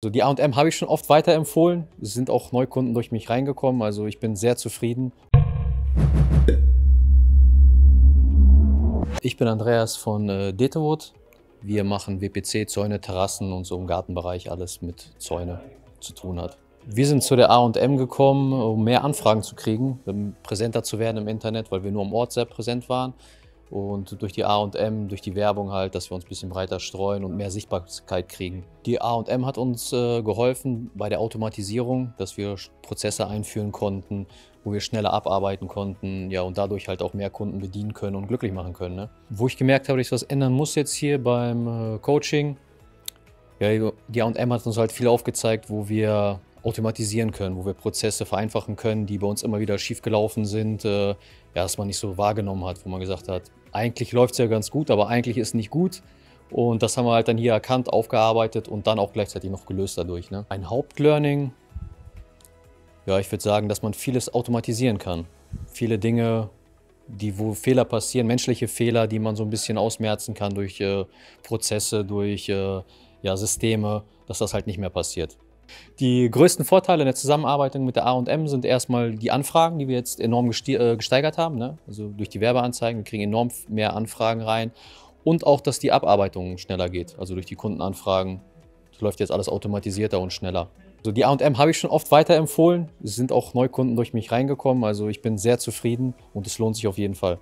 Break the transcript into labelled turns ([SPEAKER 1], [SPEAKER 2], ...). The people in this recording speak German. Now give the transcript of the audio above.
[SPEAKER 1] Also die A&M habe ich schon oft weiterempfohlen. Es sind auch Neukunden durch mich reingekommen. Also ich bin sehr zufrieden. Ich bin Andreas von äh, Detewood. Wir machen WPC, Zäune, Terrassen und so im Gartenbereich alles mit Zäune zu tun hat. Wir sind zu der A&M gekommen, um mehr Anfragen zu kriegen, um präsenter zu werden im Internet, weil wir nur am Ort sehr präsent waren und durch die A&M, durch die Werbung halt, dass wir uns ein bisschen breiter streuen und mehr Sichtbarkeit kriegen. Die A&M hat uns äh, geholfen bei der Automatisierung, dass wir Prozesse einführen konnten, wo wir schneller abarbeiten konnten, ja und dadurch halt auch mehr Kunden bedienen können und glücklich machen können. Ne? Wo ich gemerkt habe, dass ich was ändern muss jetzt hier beim äh, Coaching, ja, die A&M hat uns halt viel aufgezeigt, wo wir automatisieren können, wo wir Prozesse vereinfachen können, die bei uns immer wieder schiefgelaufen sind, äh, ja, dass man nicht so wahrgenommen hat, wo man gesagt hat, eigentlich läuft es ja ganz gut, aber eigentlich ist es nicht gut. Und das haben wir halt dann hier erkannt, aufgearbeitet und dann auch gleichzeitig noch gelöst dadurch. Ne? Ein Hauptlearning, ja, ich würde sagen, dass man vieles automatisieren kann. Viele Dinge, die, wo Fehler passieren, menschliche Fehler, die man so ein bisschen ausmerzen kann durch äh, Prozesse, durch äh, ja, Systeme, dass das halt nicht mehr passiert. Die größten Vorteile in der Zusammenarbeit mit der A&M sind erstmal die Anfragen, die wir jetzt enorm äh, gesteigert haben. Ne? Also durch die Werbeanzeigen, wir kriegen enorm mehr Anfragen rein. Und auch, dass die Abarbeitung schneller geht, also durch die Kundenanfragen. Das läuft jetzt alles automatisierter und schneller. Also die A&M habe ich schon oft weiterempfohlen. Es sind auch Neukunden durch mich reingekommen. Also ich bin sehr zufrieden und es lohnt sich auf jeden Fall.